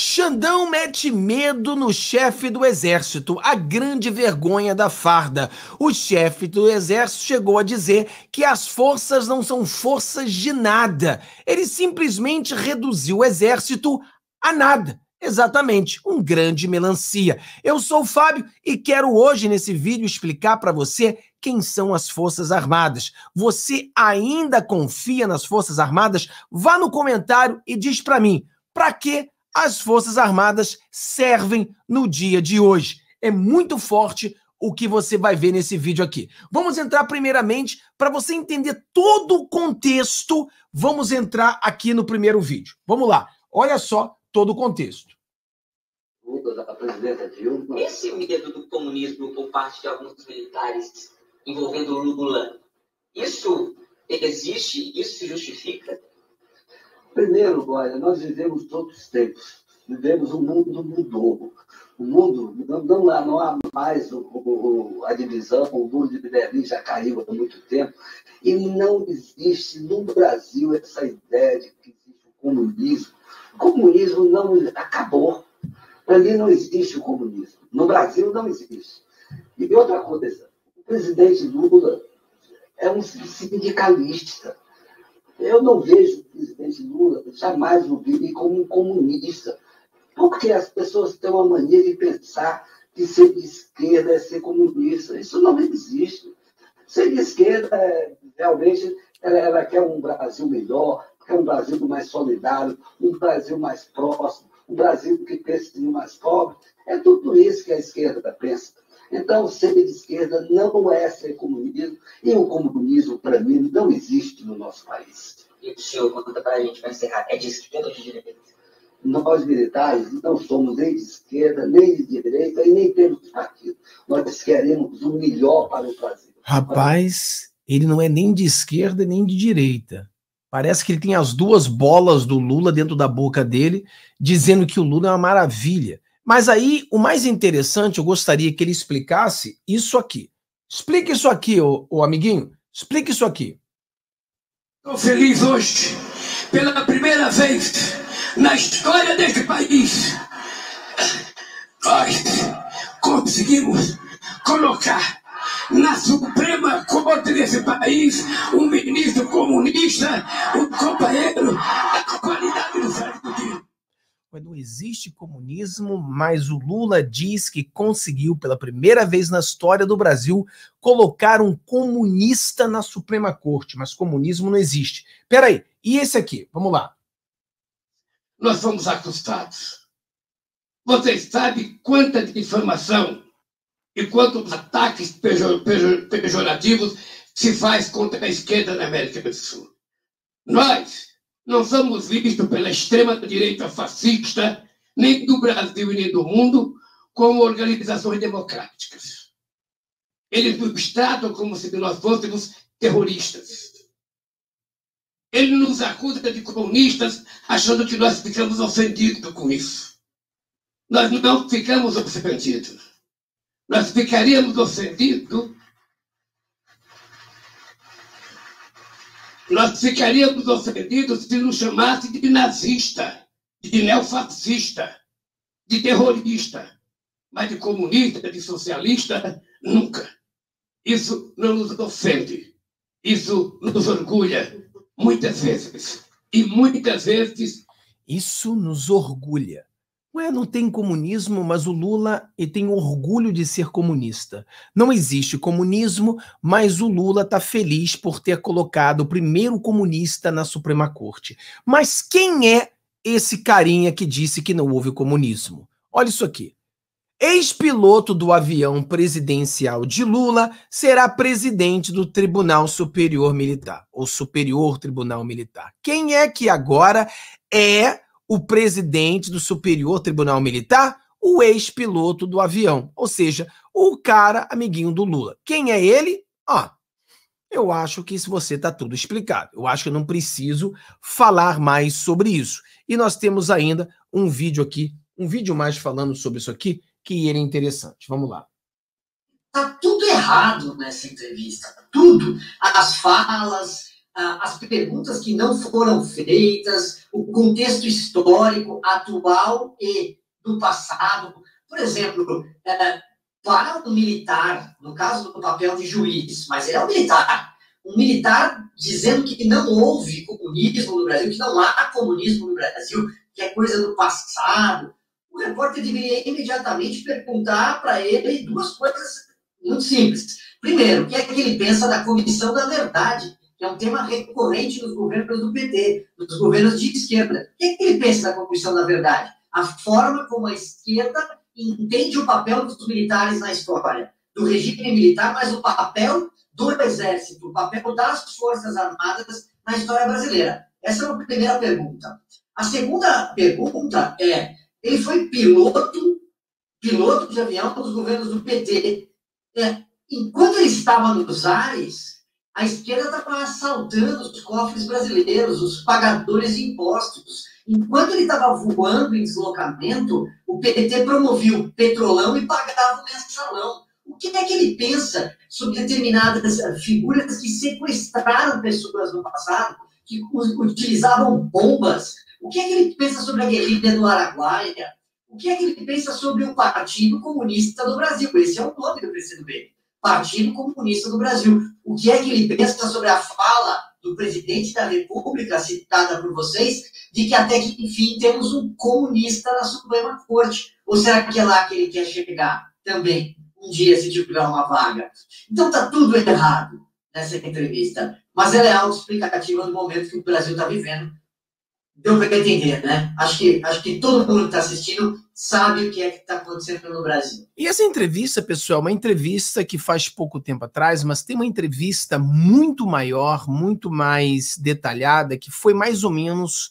Xandão mete medo no chefe do exército, a grande vergonha da farda. O chefe do exército chegou a dizer que as forças não são forças de nada. Ele simplesmente reduziu o exército a nada. Exatamente, um grande melancia. Eu sou o Fábio e quero hoje nesse vídeo explicar para você quem são as Forças Armadas. Você ainda confia nas Forças Armadas? Vá no comentário e diz para mim, para que as Forças Armadas servem no dia de hoje? É muito forte o que você vai ver nesse vídeo aqui. Vamos entrar primeiramente para você entender todo o contexto. Vamos entrar aqui no primeiro vídeo. Vamos lá. Olha só todo o contexto. Esse medo do comunismo por parte de alguns militares envolvendo Lula, isso existe? Isso se justifica? Primeiro, olha, nós vivemos outros tempos. Vivemos um mundo mudou. O mundo, não, não, não há mais o, o, a divisão, o muro de Berlim já caiu há muito tempo. E não existe no Brasil essa ideia de que existe o comunismo o comunismo não acabou. Ali não existe o comunismo. No Brasil não existe. E outra coisa, o presidente Lula é um sindicalista. Eu não vejo o presidente Lula, jamais o vi como um comunista. Porque as pessoas têm uma mania de pensar que ser de esquerda é ser comunista. Isso não existe. Ser de esquerda, é, realmente, ela, ela quer um Brasil melhor, é um Brasil mais solidário, um Brasil mais próximo, um Brasil que pensa em mais pobre. É tudo isso que a esquerda pensa. Então, ser de esquerda não é ser comunismo, e o comunismo, para mim, não existe no nosso país. E o senhor, conta para a gente, para encerrar, é de esquerda ou de direita? Nós, militares, não somos nem de esquerda, nem de direita, e nem temos partido. Nós queremos o melhor para o Brasil. Rapaz, ele não é nem de esquerda nem de direita. Parece que ele tem as duas bolas do Lula dentro da boca dele, dizendo que o Lula é uma maravilha. Mas aí, o mais interessante, eu gostaria que ele explicasse isso aqui. Explique isso aqui, ô, ô amiguinho. Explique isso aqui. Estou feliz hoje, pela primeira vez na história deste país, nós conseguimos colocar na Suprema Corte desse país um ministro comunista, um companheiro existe comunismo, mas o Lula diz que conseguiu, pela primeira vez na história do Brasil, colocar um comunista na Suprema Corte. Mas comunismo não existe. Peraí, e esse aqui? Vamos lá. Nós fomos acusados. Vocês sabem quanta difamação e quantos ataques pejor, pejor, pejorativos se faz contra a esquerda na América do Sul. Nós não somos vistos pela extrema-direita fascista, nem do Brasil e nem do mundo, como organizações democráticas. Eles nos tratam como se nós fôssemos terroristas. Ele nos acusa de comunistas, achando que nós ficamos ofendidos com isso. Nós não ficamos ofendidos nós ficaríamos ofendidos, nós ficaríamos ofendidos se nos chamasse de nazista, de neofascista, de terrorista, mas de comunista, de socialista, nunca. Isso não nos ofende, isso nos orgulha, muitas vezes. E muitas vezes. Isso nos orgulha. Ué, não tem comunismo, mas o Lula tem orgulho de ser comunista. Não existe comunismo, mas o Lula está feliz por ter colocado o primeiro comunista na Suprema Corte. Mas quem é esse carinha que disse que não houve comunismo? Olha isso aqui. Ex-piloto do avião presidencial de Lula será presidente do Tribunal Superior Militar, ou Superior Tribunal Militar. Quem é que agora é o presidente do Superior Tribunal Militar, o ex-piloto do avião, ou seja, o cara amiguinho do Lula. Quem é ele? Ó, eu acho que isso você está tudo explicado. Eu acho que eu não preciso falar mais sobre isso. E nós temos ainda um vídeo aqui, um vídeo mais falando sobre isso aqui, que ele é interessante. Vamos lá. Tá tudo errado nessa entrevista, tudo. As falas, as perguntas que não foram feitas, o contexto histórico atual e do passado. Por exemplo, é, para um militar, no caso do papel de juiz, mas ele é um militar, um militar dizendo que não houve comunismo no Brasil, que não há comunismo no Brasil, que é coisa do passado, o repórter deveria imediatamente perguntar para ele duas coisas muito simples. Primeiro, o que é que ele pensa da Comissão da Verdade, que é um tema recorrente nos governos do PT, nos governos de esquerda. O que é que ele pensa da Comissão da Verdade? A forma como a esquerda entende o papel dos militares na história, do regime militar, mas o papel do exército, o papel das Forças Armadas na história brasileira. Essa é a primeira pergunta. A segunda pergunta é: ele foi piloto, piloto de avião dos governos do PT. É, enquanto ele estava nos ares, a esquerda estava assaltando os cofres brasileiros, os pagadores de impostos. Enquanto ele estava voando em deslocamento, o PT promovia o petrolão e pagava o mensalão. O que é que ele pensa sobre determinadas figuras que sequestraram pessoas no passado, que utilizavam bombas o que é que ele pensa sobre a guerrilha do Araguaia? O que é que ele pensa sobre o Partido Comunista do Brasil? Esse é o nome do PCdoB. Partido Comunista do Brasil. O que é que ele pensa sobre a fala do presidente da República, citada por vocês, de que até que, enfim, temos um comunista na Suprema Corte? Ou será que é lá que ele quer chegar também, um dia, se tiver uma vaga? Então está tudo errado nessa entrevista. Mas ela é autoexplicativa no momento que o Brasil está vivendo deu para entender, né? Acho que, acho que todo mundo que está assistindo sabe o que é que está acontecendo no Brasil. E essa entrevista, pessoal, é uma entrevista que faz pouco tempo atrás, mas tem uma entrevista muito maior, muito mais detalhada, que foi mais ou menos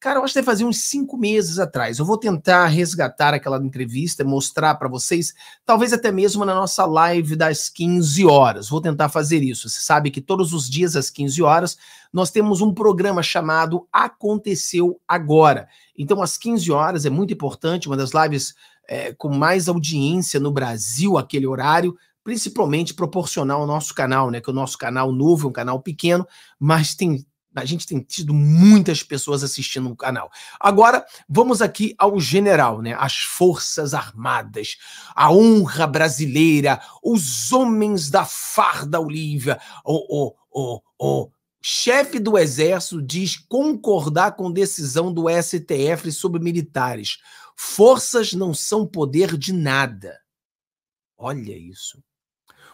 Cara, eu acho que deve fazer uns cinco meses atrás. Eu vou tentar resgatar aquela entrevista, mostrar para vocês, talvez até mesmo na nossa live das 15 horas. Vou tentar fazer isso. Você sabe que todos os dias às 15 horas nós temos um programa chamado Aconteceu Agora. Então, às 15 horas é muito importante, uma das lives é, com mais audiência no Brasil, aquele horário, principalmente proporcional ao nosso canal, né? Que o nosso canal novo é um canal pequeno, mas tem a gente tem tido muitas pessoas assistindo no canal. Agora, vamos aqui ao general, né? As Forças Armadas, a honra brasileira, os homens da farda Olívia, o, o, o, o chefe do exército diz concordar com decisão do STF sobre militares. Forças não são poder de nada. Olha isso.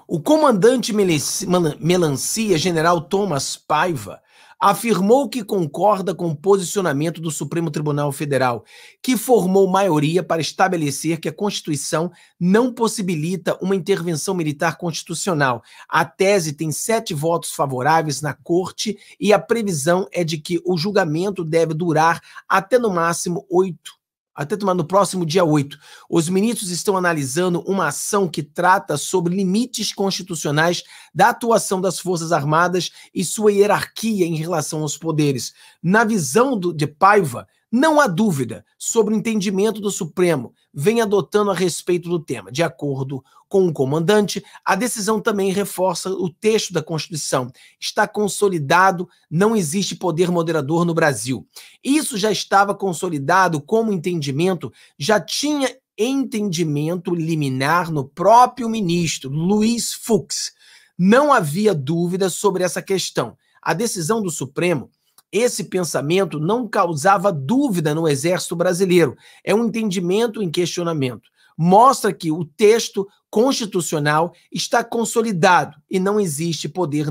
O comandante Melancia, general Thomas Paiva, afirmou que concorda com o posicionamento do Supremo Tribunal Federal, que formou maioria para estabelecer que a Constituição não possibilita uma intervenção militar constitucional. A tese tem sete votos favoráveis na Corte e a previsão é de que o julgamento deve durar até no máximo oito até tomar no próximo dia 8. Os ministros estão analisando uma ação que trata sobre limites constitucionais da atuação das Forças Armadas e sua hierarquia em relação aos poderes. Na visão do, de Paiva, não há dúvida sobre o entendimento do Supremo, vem adotando a respeito do tema. De acordo com o comandante, a decisão também reforça o texto da Constituição. Está consolidado, não existe poder moderador no Brasil. Isso já estava consolidado como entendimento, já tinha entendimento liminar no próprio ministro Luiz Fux. Não havia dúvida sobre essa questão. A decisão do Supremo esse pensamento não causava dúvida no exército brasileiro. É um entendimento em questionamento. Mostra que o texto constitucional está consolidado e não existe poder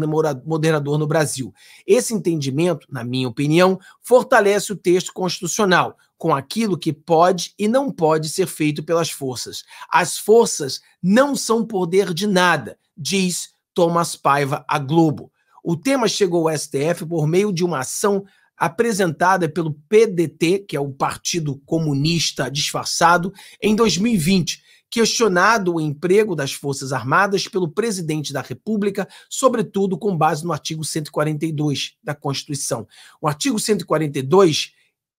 moderador no Brasil. Esse entendimento, na minha opinião, fortalece o texto constitucional com aquilo que pode e não pode ser feito pelas forças. As forças não são poder de nada, diz Thomas Paiva à Globo. O tema chegou ao STF por meio de uma ação apresentada pelo PDT, que é o Partido Comunista Disfarçado, em 2020, questionado o emprego das Forças Armadas pelo presidente da República, sobretudo com base no artigo 142 da Constituição. O artigo 142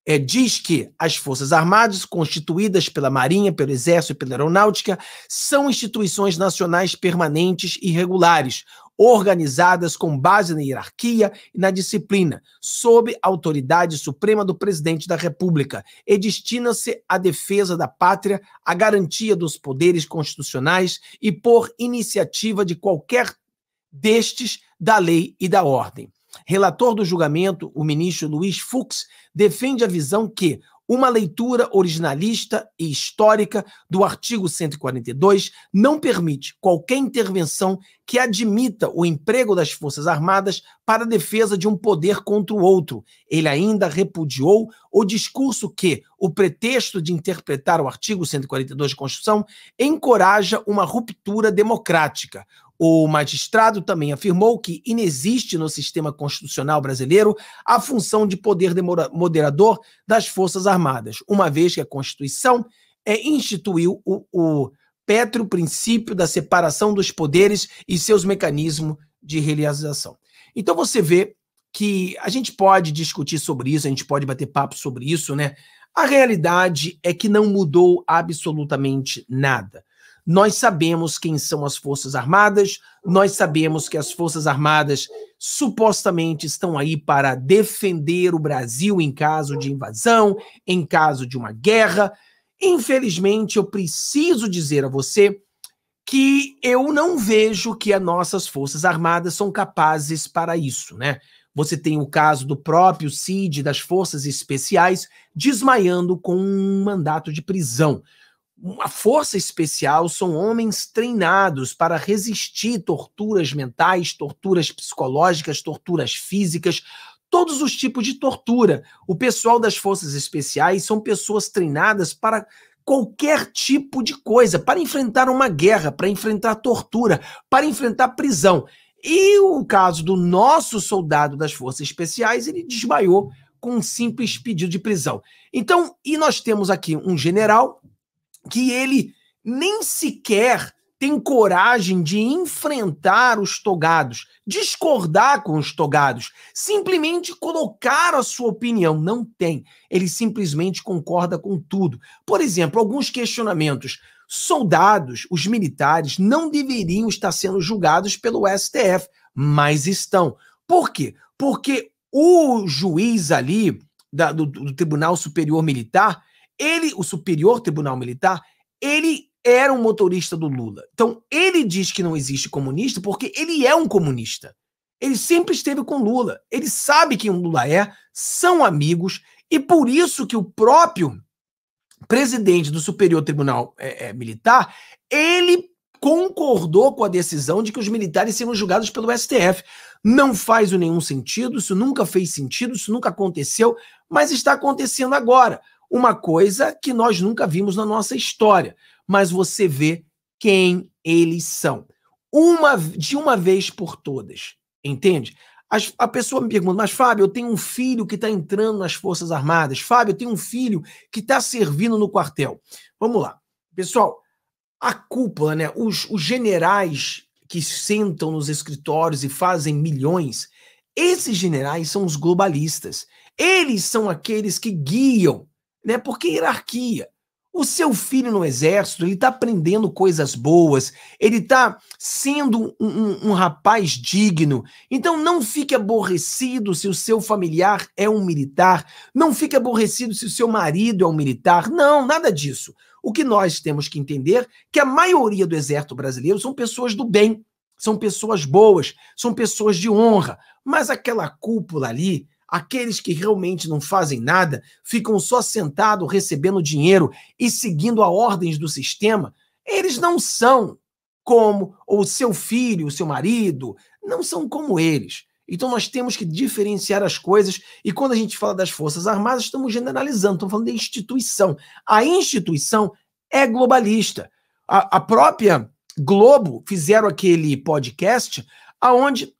é, diz que as Forças Armadas, constituídas pela Marinha, pelo Exército e pela Aeronáutica, são instituições nacionais permanentes e regulares, organizadas com base na hierarquia e na disciplina, sob autoridade suprema do presidente da República, e destina-se à defesa da pátria, à garantia dos poderes constitucionais e por iniciativa de qualquer destes da lei e da ordem. Relator do julgamento, o ministro Luiz Fux, defende a visão que uma leitura originalista e histórica do artigo 142 não permite qualquer intervenção que admita o emprego das Forças Armadas para a defesa de um poder contra o outro. Ele ainda repudiou o discurso que o pretexto de interpretar o artigo 142 da Constituição encoraja uma ruptura democrática. O magistrado também afirmou que inexiste no sistema constitucional brasileiro a função de poder moderador das Forças Armadas, uma vez que a Constituição é, instituiu o, o pétreo princípio da separação dos poderes e seus mecanismos de realização. Então você vê que a gente pode discutir sobre isso, a gente pode bater papo sobre isso, né? A realidade é que não mudou absolutamente nada. Nós sabemos quem são as Forças Armadas, nós sabemos que as Forças Armadas supostamente estão aí para defender o Brasil em caso de invasão, em caso de uma guerra. Infelizmente, eu preciso dizer a você que eu não vejo que as nossas Forças Armadas são capazes para isso, né? Você tem o caso do próprio CID das Forças Especiais desmaiando com um mandato de prisão uma força especial são homens treinados para resistir torturas mentais, torturas psicológicas, torturas físicas, todos os tipos de tortura. O pessoal das forças especiais são pessoas treinadas para qualquer tipo de coisa, para enfrentar uma guerra, para enfrentar tortura, para enfrentar prisão. E o caso do nosso soldado das forças especiais, ele desmaiou com um simples pedido de prisão. Então, e nós temos aqui um general que ele nem sequer tem coragem de enfrentar os togados, discordar com os togados, simplesmente colocar a sua opinião. Não tem. Ele simplesmente concorda com tudo. Por exemplo, alguns questionamentos. Soldados, os militares, não deveriam estar sendo julgados pelo STF, mas estão. Por quê? Porque o juiz ali da, do, do Tribunal Superior Militar ele, o Superior Tribunal Militar, ele era um motorista do Lula. Então, ele diz que não existe comunista porque ele é um comunista. Ele sempre esteve com Lula. Ele sabe quem o Lula é, são amigos, e por isso que o próprio presidente do Superior Tribunal é, é, Militar, ele concordou com a decisão de que os militares seriam julgados pelo STF. Não faz nenhum sentido, isso nunca fez sentido, isso nunca aconteceu, mas está acontecendo agora uma coisa que nós nunca vimos na nossa história, mas você vê quem eles são. Uma, de uma vez por todas, entende? As, a pessoa me pergunta, mas Fábio, eu tenho um filho que está entrando nas Forças Armadas. Fábio, eu tenho um filho que está servindo no quartel. Vamos lá. Pessoal, a cúpula, né? Os, os generais que sentam nos escritórios e fazem milhões, esses generais são os globalistas. Eles são aqueles que guiam né? Porque hierarquia. O seu filho no exército, ele está aprendendo coisas boas, ele está sendo um, um, um, rapaz digno. Então não fique aborrecido se o seu familiar é um militar, não fique aborrecido se o seu marido é um militar. Não, nada disso. O que nós temos que entender é que a maioria do exército brasileiro são pessoas do bem, são pessoas boas, são pessoas de honra. Mas aquela cúpula ali, Aqueles que realmente não fazem nada, ficam só sentados recebendo dinheiro e seguindo a ordens do sistema, eles não são como o seu filho, o seu marido, não são como eles. Então nós temos que diferenciar as coisas, e quando a gente fala das Forças Armadas, estamos generalizando, estamos falando de instituição. A instituição é globalista. A, a própria Globo fizeram aquele podcast aonde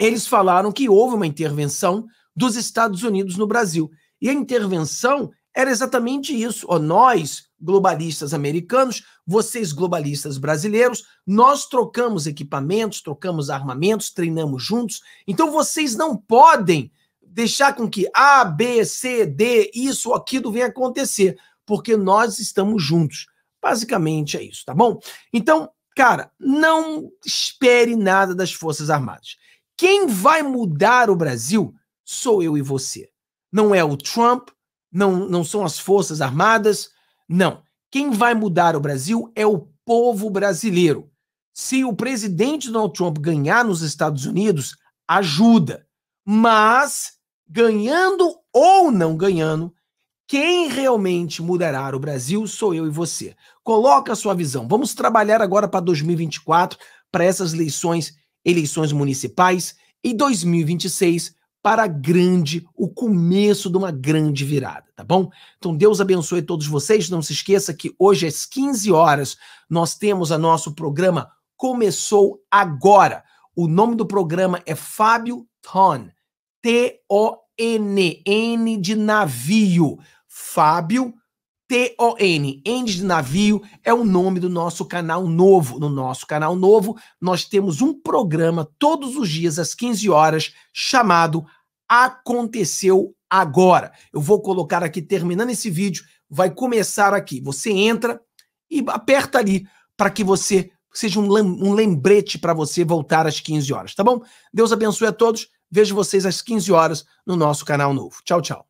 eles falaram que houve uma intervenção dos Estados Unidos no Brasil. E a intervenção era exatamente isso. Ó, nós, globalistas americanos, vocês, globalistas brasileiros, nós trocamos equipamentos, trocamos armamentos, treinamos juntos. Então vocês não podem deixar com que A, B, C, D, isso ou aquilo venha acontecer, porque nós estamos juntos. Basicamente é isso, tá bom? Então, cara, não espere nada das Forças Armadas. Quem vai mudar o Brasil sou eu e você. Não é o Trump, não, não são as Forças Armadas, não. Quem vai mudar o Brasil é o povo brasileiro. Se o presidente Donald Trump ganhar nos Estados Unidos, ajuda. Mas, ganhando ou não ganhando, quem realmente mudará o Brasil sou eu e você. Coloca a sua visão. Vamos trabalhar agora para 2024, para essas eleições, eleições municipais, e 2026 para grande, o começo de uma grande virada, tá bom? Então Deus abençoe todos vocês. Não se esqueça que hoje às 15 horas nós temos a nosso programa Começou Agora. O nome do programa é Fábio Ton. T-O-N, N de navio. Fábio T-O-N, N de navio, é o nome do nosso canal novo. No nosso canal novo, nós temos um programa todos os dias às 15 horas chamado Aconteceu Agora. Eu vou colocar aqui, terminando esse vídeo, vai começar aqui. Você entra e aperta ali para que você seja um lembrete para você voltar às 15 horas, tá bom? Deus abençoe a todos. Vejo vocês às 15 horas no nosso canal novo. Tchau, tchau.